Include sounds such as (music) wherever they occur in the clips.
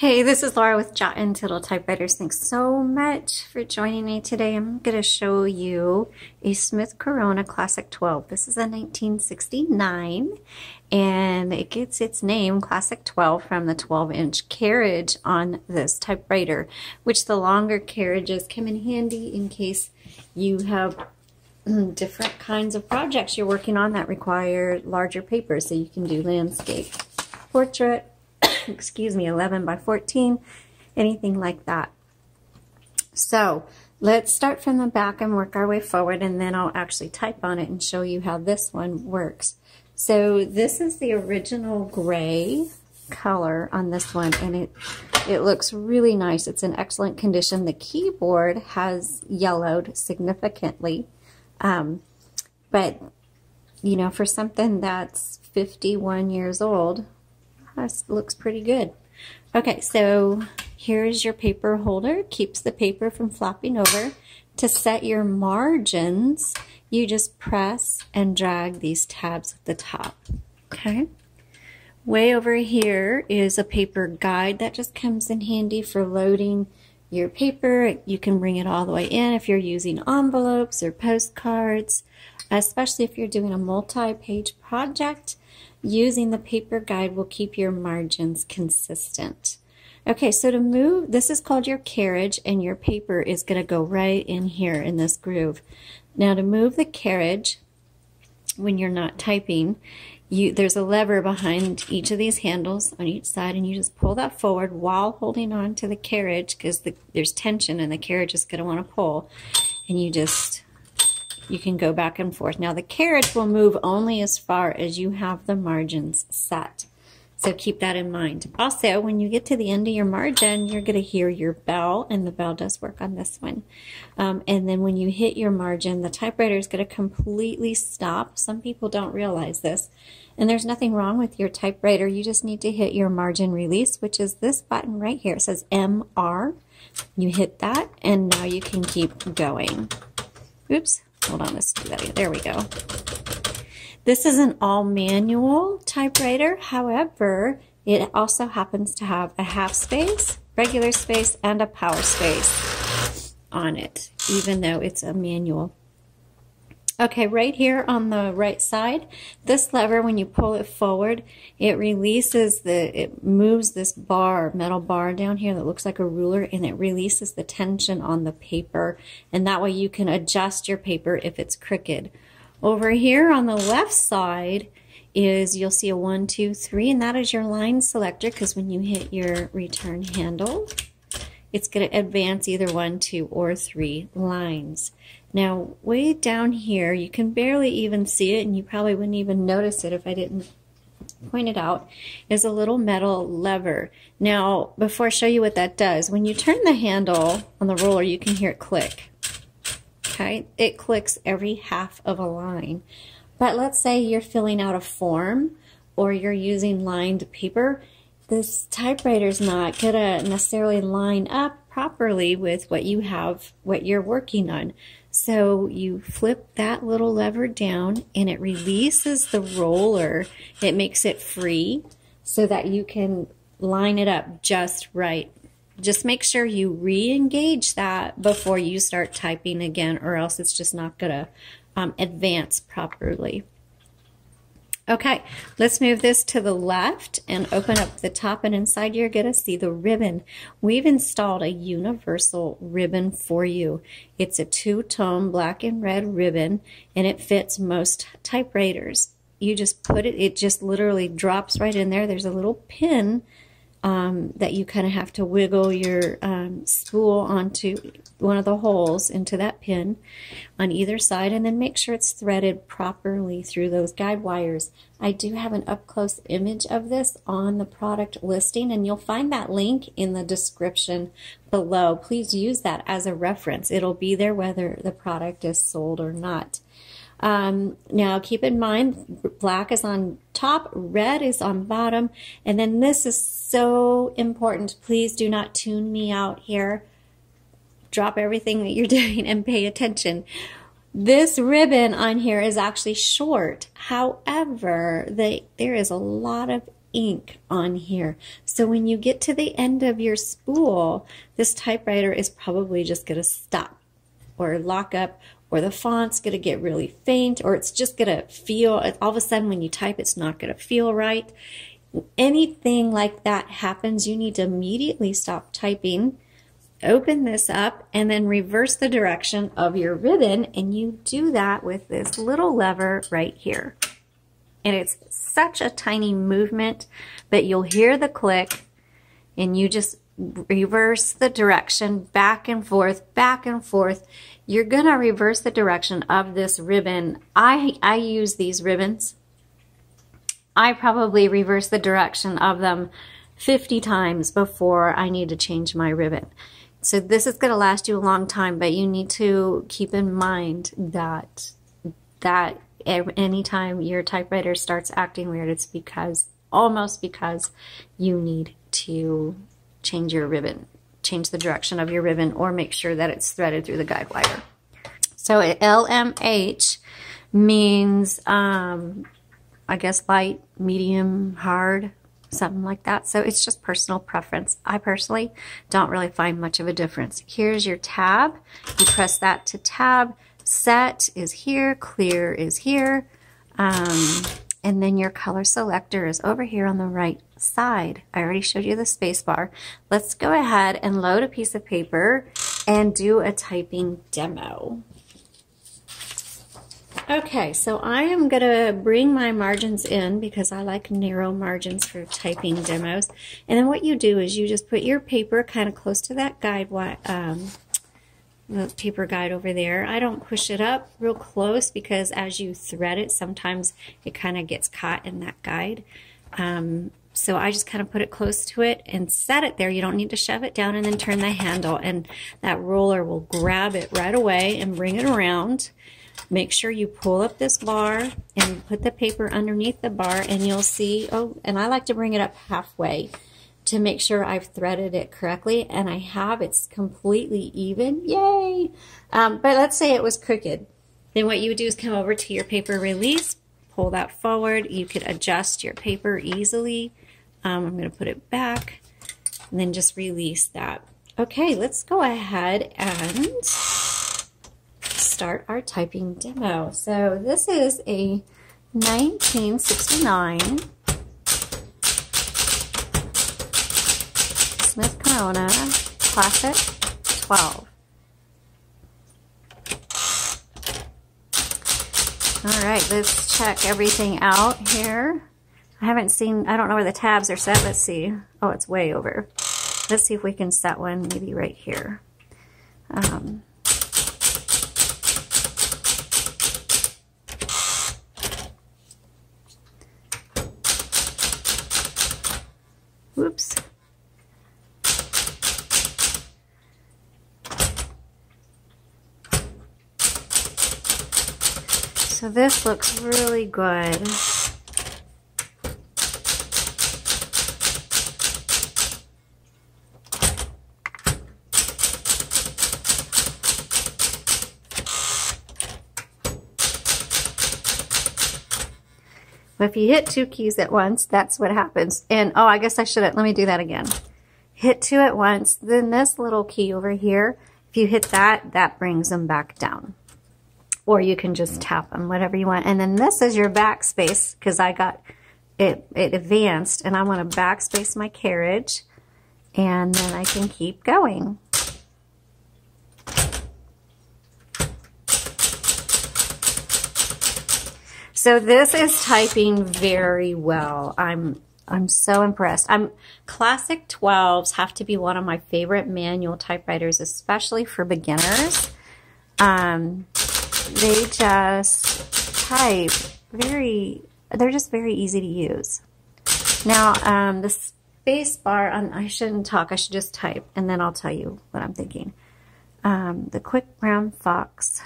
Hey, this is Laura with Jot and Tittle Typewriters. Thanks so much for joining me today. I'm going to show you a Smith Corona Classic 12. This is a 1969 and it gets its name Classic 12 from the 12 inch carriage on this typewriter, which the longer carriages come in handy in case you have mm, different kinds of projects you're working on that require larger paper so you can do landscape, portrait, excuse me, 11 by 14, anything like that. So let's start from the back and work our way forward and then I'll actually type on it and show you how this one works. So this is the original gray color on this one and it it looks really nice. It's in excellent condition. The keyboard has yellowed significantly. Um, but, you know, for something that's 51 years old, that looks pretty good. Okay, so here's your paper holder. Keeps the paper from flopping over. To set your margins, you just press and drag these tabs at the top. Okay. Way over here is a paper guide that just comes in handy for loading your paper. You can bring it all the way in if you're using envelopes or postcards, especially if you're doing a multi-page project. Using the paper guide will keep your margins consistent. Okay, so to move, this is called your carriage, and your paper is going to go right in here in this groove. Now to move the carriage, when you're not typing, you there's a lever behind each of these handles on each side, and you just pull that forward while holding on to the carriage because the, there's tension and the carriage is going to want to pull, and you just you can go back and forth. Now the carriage will move only as far as you have the margins set. So keep that in mind. Also, when you get to the end of your margin, you're going to hear your bell, and the bell does work on this one. Um, and then when you hit your margin, the typewriter is going to completely stop. Some people don't realize this. And there's nothing wrong with your typewriter. You just need to hit your margin release, which is this button right here. It says MR. You hit that, and now you can keep going. Oops. Hold on, let's do that again. There we go. This is an all manual typewriter. However, it also happens to have a half space, regular space, and a power space on it, even though it's a manual. Okay, right here on the right side, this lever, when you pull it forward, it releases the, it moves this bar, metal bar down here that looks like a ruler, and it releases the tension on the paper. And that way you can adjust your paper if it's crooked. Over here on the left side is, you'll see a one, two, three, and that is your line selector, because when you hit your return handle, it's going to advance either one, two, or three lines. Now, way down here, you can barely even see it, and you probably wouldn't even notice it if I didn't point it out, is a little metal lever. Now, before I show you what that does, when you turn the handle on the roller, you can hear it click. Okay, it clicks every half of a line. But let's say you're filling out a form or you're using lined paper, this typewriter is not to necessarily line up properly with what you have, what you're working on. So you flip that little lever down and it releases the roller. It makes it free so that you can line it up just right. Just make sure you re-engage that before you start typing again or else it's just not going to um, advance properly. Okay, let's move this to the left and open up the top and inside you're going to see the ribbon. We've installed a universal ribbon for you. It's a two-tone black and red ribbon and it fits most typewriters. You just put it, it just literally drops right in there. There's a little pin um, that you kind of have to wiggle your um, spool onto one of the holes into that pin on either side and then make sure it's threaded properly through those guide wires. I do have an up close image of this on the product listing and you'll find that link in the description below. Please use that as a reference. It'll be there whether the product is sold or not. Um, now keep in mind, black is on top, red is on bottom, and then this is so important. Please do not tune me out here. Drop everything that you're (laughs) doing and pay attention. This ribbon on here is actually short. However, they, there is a lot of ink on here. So when you get to the end of your spool, this typewriter is probably just going to stop or lock up or the font's going to get really faint or it's just going to feel, all of a sudden when you type, it's not going to feel right. Anything like that happens, you need to immediately stop typing, open this up, and then reverse the direction of your ribbon. And you do that with this little lever right here. And it's such a tiny movement, but you'll hear the click and you just reverse the direction back and forth, back and forth. You're going to reverse the direction of this ribbon. I, I use these ribbons. I probably reverse the direction of them 50 times before I need to change my ribbon. So this is going to last you a long time, but you need to keep in mind that that anytime your typewriter starts acting weird, it's because almost because you need to change your ribbon, change the direction of your ribbon, or make sure that it's threaded through the guide wire. So LMH means, um, I guess, light, medium, hard, something like that. So it's just personal preference. I personally don't really find much of a difference. Here's your tab. You press that to tab. Set is here. Clear is here. Um, and then your color selector is over here on the right side. I already showed you the space bar. Let's go ahead and load a piece of paper and do a typing demo. Okay, so I am going to bring my margins in because I like narrow margins for typing demos. And then what you do is you just put your paper kind of close to that guide um, the paper guide over there. I don't push it up real close because as you thread it, sometimes it kind of gets caught in that guide. Um, so I just kind of put it close to it and set it there. You don't need to shove it down and then turn the handle and that roller will grab it right away and bring it around. Make sure you pull up this bar and put the paper underneath the bar and you'll see, oh, and I like to bring it up halfway to make sure I've threaded it correctly, and I have. It's completely even. Yay! Um, but let's say it was crooked. Then what you would do is come over to your paper release, pull that forward. You could adjust your paper easily. Um, I'm going to put it back, and then just release that. Okay, let's go ahead and start our typing demo. So this is a 1969 Corona Classic 12. All right, let's check everything out here. I haven't seen, I don't know where the tabs are set. Let's see. Oh, it's way over. Let's see if we can set one maybe right here. Um, whoops. So this looks really good. If you hit two keys at once, that's what happens. And, oh, I guess I should have, let me do that again. Hit two at once, then this little key over here, if you hit that, that brings them back down or you can just tap them, whatever you want. And then this is your backspace because I got it, it advanced and I want to backspace my carriage and then I can keep going. So this is typing very well. I'm I'm so impressed. I'm classic 12s have to be one of my favorite manual typewriters, especially for beginners. Um, they just type very, they're just very easy to use. Now, um, the space bar, on, I shouldn't talk, I should just type, and then I'll tell you what I'm thinking. Um, the Quick Brown Fox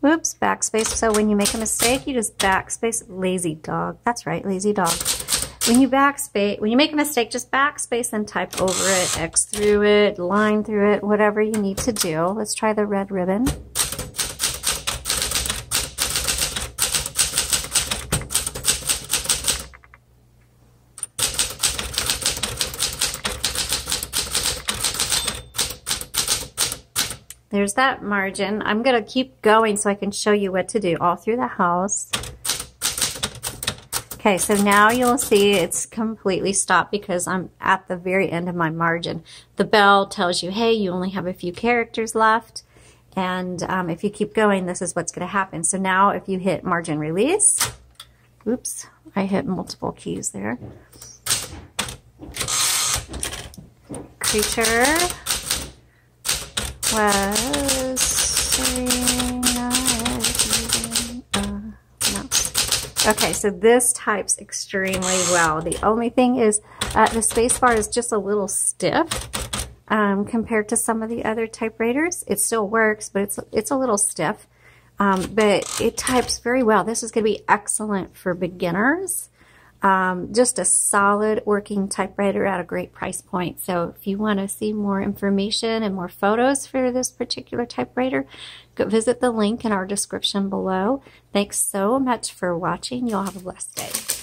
Whoops, backspace. So when you make a mistake, you just backspace. Lazy dog. That's right, lazy dog. When you backspace, when you make a mistake, just backspace and type over it, X through it, line through it, whatever you need to do. Let's try the red ribbon. There's that margin. I'm going to keep going so I can show you what to do all through the house. Okay, so now you'll see it's completely stopped because I'm at the very end of my margin. The bell tells you, hey, you only have a few characters left. And um, if you keep going, this is what's going to happen. So now if you hit margin release, oops, I hit multiple keys there. Creature was. Okay, so this types extremely well. The only thing is uh, the spacebar is just a little stiff um, compared to some of the other typewriters. It still works, but it's, it's a little stiff. Um, but it types very well. This is going to be excellent for beginners. Um, just a solid working typewriter at a great price point. So if you want to see more information and more photos for this particular typewriter, go visit the link in our description below. Thanks so much for watching. You'll have a blessed day.